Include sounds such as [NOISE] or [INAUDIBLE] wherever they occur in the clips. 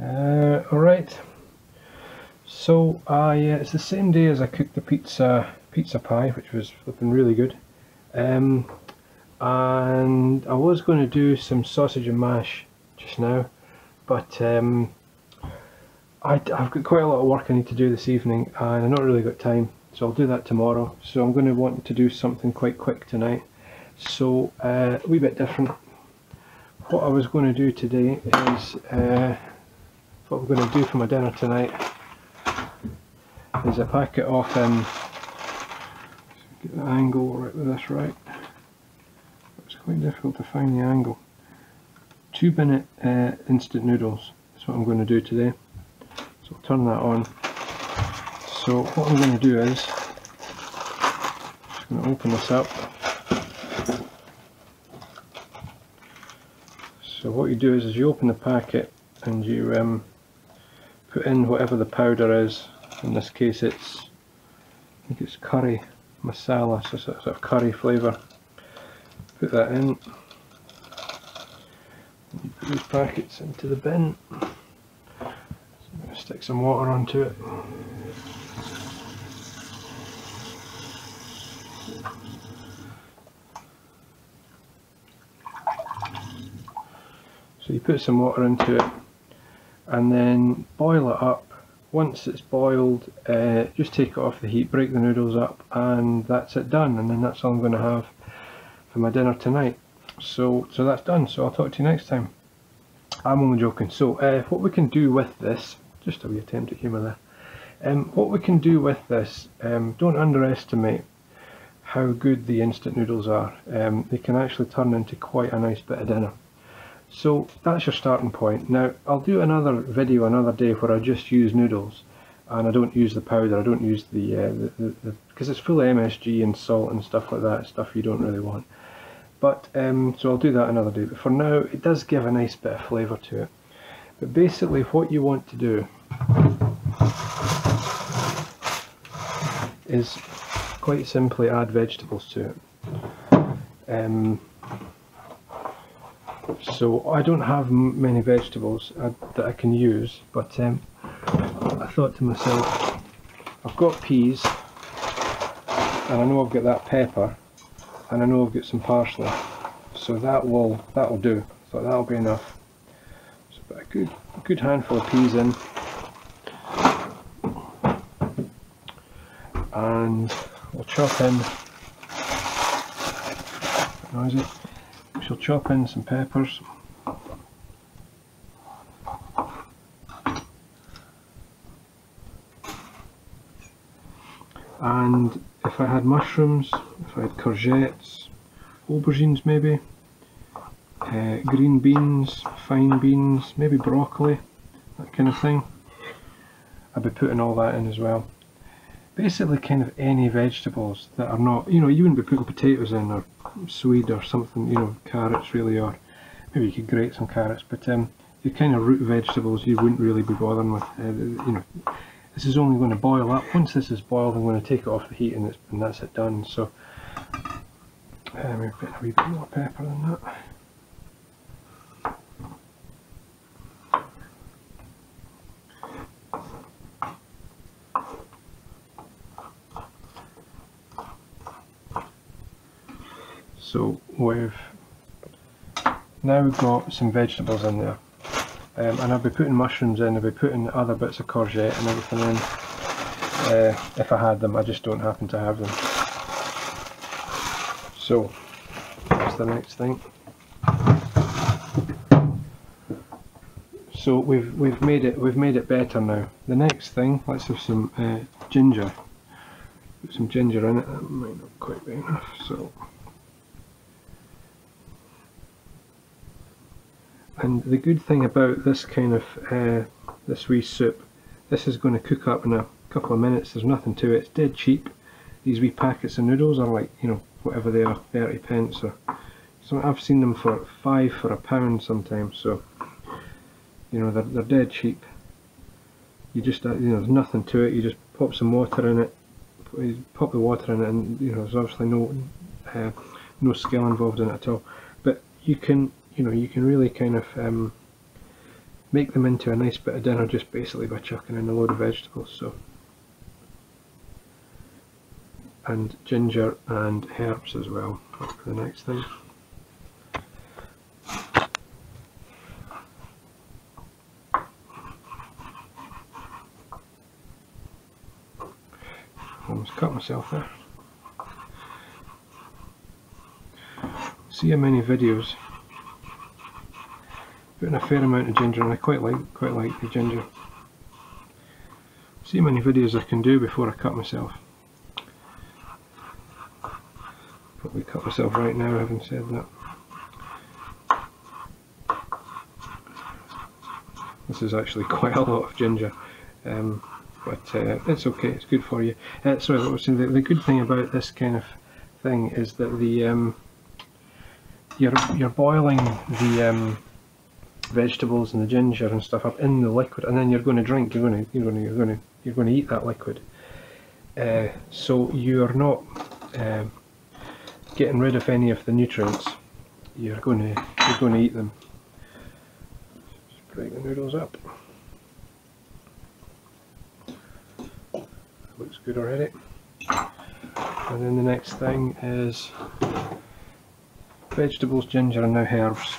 Uh, Alright, so I, uh, it's the same day as I cooked the pizza pizza pie, which was looking really good. Um, and I was going to do some sausage and mash just now, but um, I, have got quite a lot of work I need to do this evening, and I've not really got time, so I'll do that tomorrow. So I'm going to want to do something quite quick tonight. So uh, a wee bit different. What I was going to do today is uh, what we're going to do for my dinner tonight is a packet of um, get the angle right with this right. It's quite difficult to find the angle. Two minute uh, instant noodles that's what I'm going to do today. So I'll turn that on. So what I'm going to do is, I'm going to open this up. So what you do is, is you open the packet and you um, put in whatever the powder is. In this case it's, I think it's curry masala, so sort of curry flavour. Put that in. Put these packets into the bin. So I'm going to stick some water onto it. So you put some water into it and then boil it up. Once it's boiled uh, just take it off the heat break the noodles up and that's it done. And then that's all I'm going to have for my dinner tonight. So so that's done. So I'll talk to you next time. I'm only joking. So uh, what we can do with this just a wee attempt at humour there. Um, what we can do with this um, don't underestimate how good the instant noodles are. Um, they can actually turn into quite a nice bit of dinner so that's your starting point. Now I'll do another video another day where I just use noodles and I don't use the powder, I don't use the, because uh, it's full of MSG and salt and stuff like that, stuff you don't really want. But, um, so I'll do that another day, but for now it does give a nice bit of flavour to it. But basically what you want to do is quite simply add vegetables to it. Um, so I don't have many vegetables uh, that I can use but um, I thought to myself I've got peas and I know I've got that pepper and I know I've got some parsley. So that will that will do. So that'll be enough. So a good a good handful of peas in. And we'll chop in. Noisy shall chop in some peppers. And if I had mushrooms, if I had courgettes, aubergines maybe, uh, green beans, fine beans, maybe broccoli, that kind of thing, I'd be putting all that in as well basically kind of any vegetables that are not, you know, you wouldn't be putting potatoes in or swede or something, you know, carrots really, or maybe you could grate some carrots, but um, the kind of root vegetables you wouldn't really be bothering with, uh, you know, this is only going to boil up. Once this is boiled, I'm going to take it off the heat and, and that's it done. So, uh, maybe put a wee bit more pepper than that. So we've now got some vegetables in there. Um, and I'll be putting mushrooms in, I'll be putting other bits of courgette and everything in. Uh, if I had them, I just don't happen to have them. So, that's the next thing. So we've we've made it we've made it better now. The next thing, let's have some uh, ginger. Put some ginger in it. That might not quite be enough. So. And the good thing about this kind of, uh, this wee soup, this is going to cook up in a couple of minutes, there's nothing to it, it's dead cheap. These wee packets of noodles are like, you know, whatever they are, 30 pence or, so I've seen them for five for a pound sometimes, so, you know, they're, they're dead cheap. You just, uh, you know, there's nothing to it, you just pop some water in it, pop the water in it and, you know, there's obviously no, uh, no skill involved in it at all. But you can you know you can really kind of um, make them into a nice bit of dinner just basically by chucking in a load of vegetables. So and ginger and herbs as well for the next thing. Almost cut myself there. See how many videos putting a fair amount of ginger and I quite like quite like the ginger. See how many videos I can do before I cut myself. Probably cut myself right now having said that. This is actually [LAUGHS] quite a lot of ginger. Um, but uh, it's okay, it's good for you. Uh, sorry, what was the, the, good thing about this kind of thing is that the um, you're you're boiling the um, vegetables and the ginger and stuff up in the liquid, and then you're going to drink. You're going to you're going to you're going to you're going to eat that liquid. Uh, so you're not um, getting rid of any of the nutrients. You're going to you're going to eat them. Just break the noodles up. Looks good already. And then the next thing is vegetables, ginger and now herbs.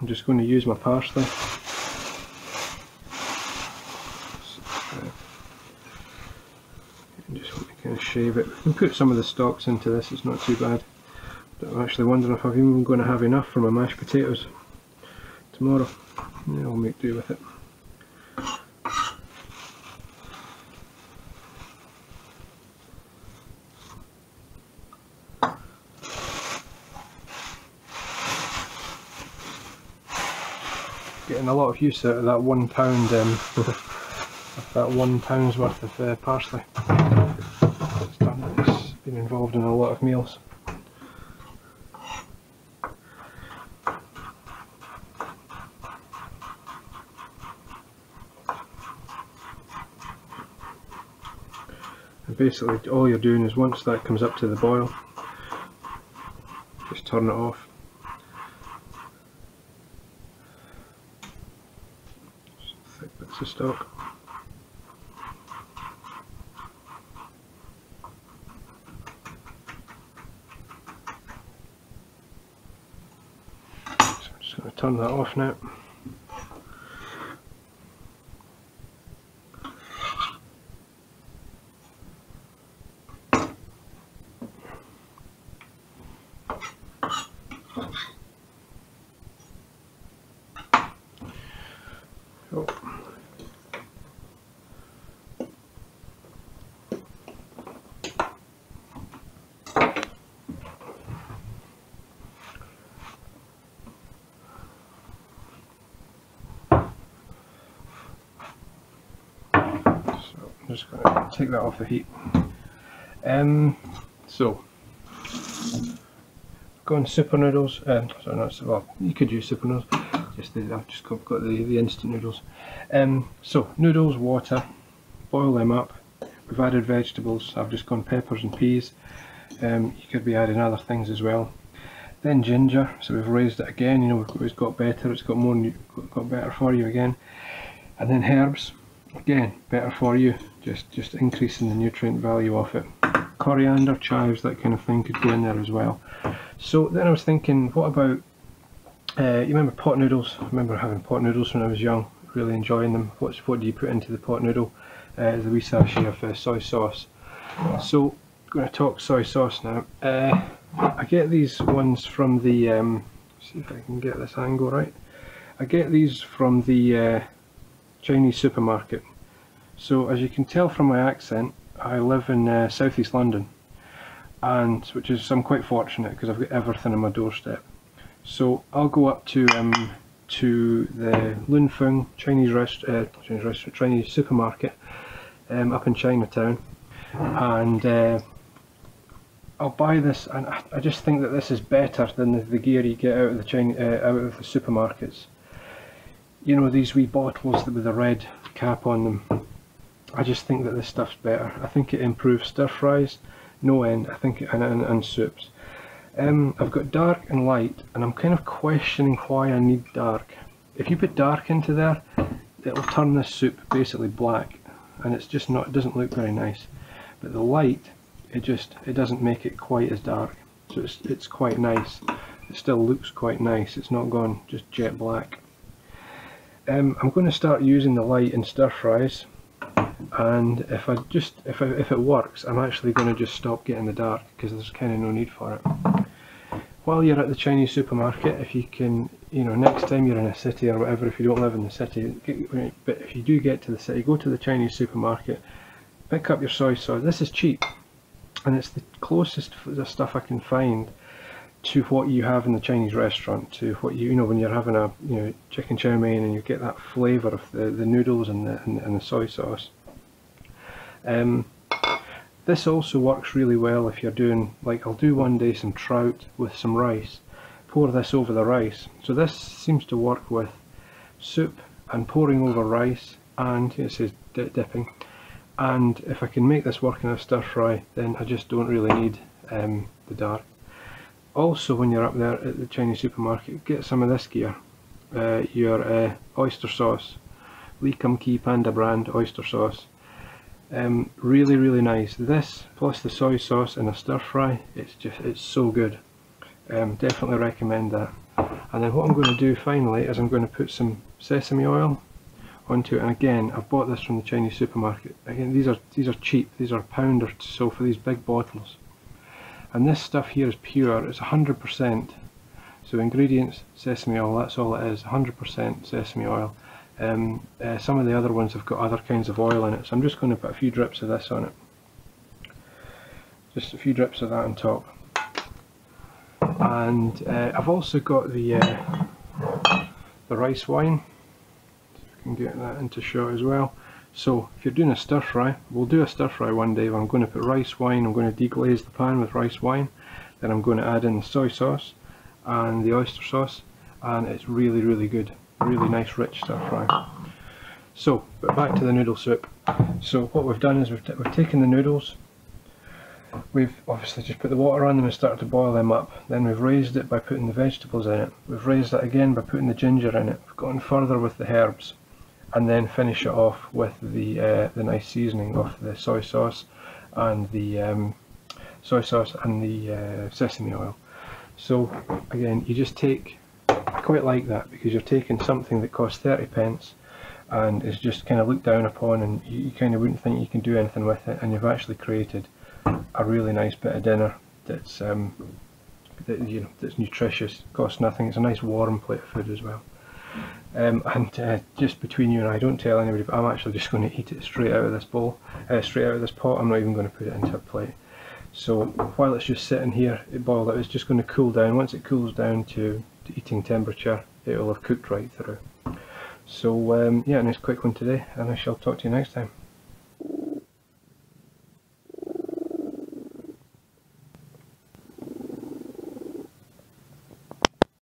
I'm just going to use my parsley. just want to kind of shave it. and put some of the stalks into this, it's not too bad. But I'm actually wondering if I'm even going to have enough for my mashed potatoes tomorrow. Yeah, I'll make do with it. Getting a lot of use out of that one pound um, [LAUGHS] that one pound's worth of uh, parsley. It's, been involved in a lot of meals. And basically all you're doing is once that comes up to the boil, just turn it off stock. So I'm just going to turn that off now. I'm take that off the heat. Um, so, going super noodles. Um, sorry, not well. You could use super noodles. Just the, I've just got, got the the instant noodles. Um, so noodles, water, boil them up. We've added vegetables. I've just gone peppers and peas. Um, you could be adding other things as well. Then ginger. So we've raised it again. You know, it's got better. It's got more. Got better for you again. And then herbs again better for you just just increasing the nutrient value of it. Coriander chives that kind of thing could go in there as well. So then I was thinking what about uh, you remember pot noodles? I remember having pot noodles when I was young really enjoying them. What's what do you put into the pot noodle? Uh, the wee sachet of uh, soy sauce. So I'm going to talk soy sauce now. Uh, I get these ones from the um, see if I can get this angle right. I get these from the uh, Chinese supermarket. So as you can tell from my accent, I live in uh, southeast London, and which is I'm quite fortunate because I've got everything on my doorstep. So I'll go up to um, to the Loon Fung Chinese rest uh, Chinese restaurant Chinese supermarket um, up in Chinatown, and uh, I'll buy this, and I, just think that this is better than the, the gear you get out of the China, uh, out of the supermarkets you know these wee bottles with the red cap on them I just think that this stuff's better. I think it improves stir fries no end. I think and, and, and soups. Um, I've got dark and light and I'm kind of questioning why I need dark. If you put dark into there it'll turn this soup basically black and it's just not it doesn't look very nice. But the light it just it doesn't make it quite as dark. So it's, it's quite nice. It still looks quite nice. It's not gone just jet black. Um, I'm going to start using the light in stir fries and if I just if, I, if it works I'm actually going to just stop getting the dark because there's kind of no need for it. While you're at the Chinese supermarket if you can you know next time you're in a city or whatever if you don't live in the city but if you do get to the city go to the Chinese supermarket pick up your soy sauce. This is cheap and it's the closest stuff I can find to what you have in the Chinese restaurant, to what you you know when you're having a you know chicken chow mein and you get that flavour of the, the noodles and the, and, the soy sauce. Um, this also works really well if you're doing like I'll do one day some trout with some rice, pour this over the rice. So this seems to work with soup and pouring over rice and it says dipping and if I can make this work in a stir fry then I just don't really need um, the dark also when you're up there at the Chinese supermarket get some of this gear. Uh, your uh, oyster sauce. Lee Kum Kee Panda brand oyster sauce. Um, really really nice. This plus the soy sauce in a stir fry it's just it's so good. Um, definitely recommend that. And then what I'm going to do finally is I'm going to put some sesame oil onto it. And again I've bought this from the Chinese supermarket. Again these are these are cheap. These are a pound or so for these big bottles and this stuff here is pure it's 100% so ingredients sesame oil that's all it is 100% sesame oil. Um, uh, some of the other ones have got other kinds of oil in it so I'm just going to put a few drips of this on it. Just a few drips of that on top. And uh, I've also got the uh, the rice wine. So I can get that into shot as well so if you're doing a stir fry, we'll do a stir fry one day. I'm going to put rice wine, I'm going to deglaze the pan with rice wine, then I'm going to add in the soy sauce and the oyster sauce, and it's really really good, really nice rich stir fry. So, but back to the noodle soup. So what we've done is we've, we've taken the noodles, we've obviously just put the water on them and started to boil them up. Then we've raised it by putting the vegetables in it. We've raised it again by putting the ginger in it. We've gone further with the herbs and then finish it off with the uh, the nice seasoning of the soy sauce and the um, soy sauce and the uh, sesame oil. So again, you just take, quite like that because you're taking something that costs 30 pence and is just kind of looked down upon and you, you kind of wouldn't think you can do anything with it and you've actually created a really nice bit of dinner that's um, that you know that's nutritious, costs nothing. It's a nice warm plate of food as well. Um, and uh, just between you and I, don't tell anybody, but I'm actually just going to eat it straight out of this bowl, uh, straight out of this pot. I'm not even going to put it into a plate. So while it's just sitting here, it boiled out, it's just going to cool down. Once it cools down to, to eating temperature, it will have cooked right through. So um, yeah, nice quick one today, and I shall talk to you next time.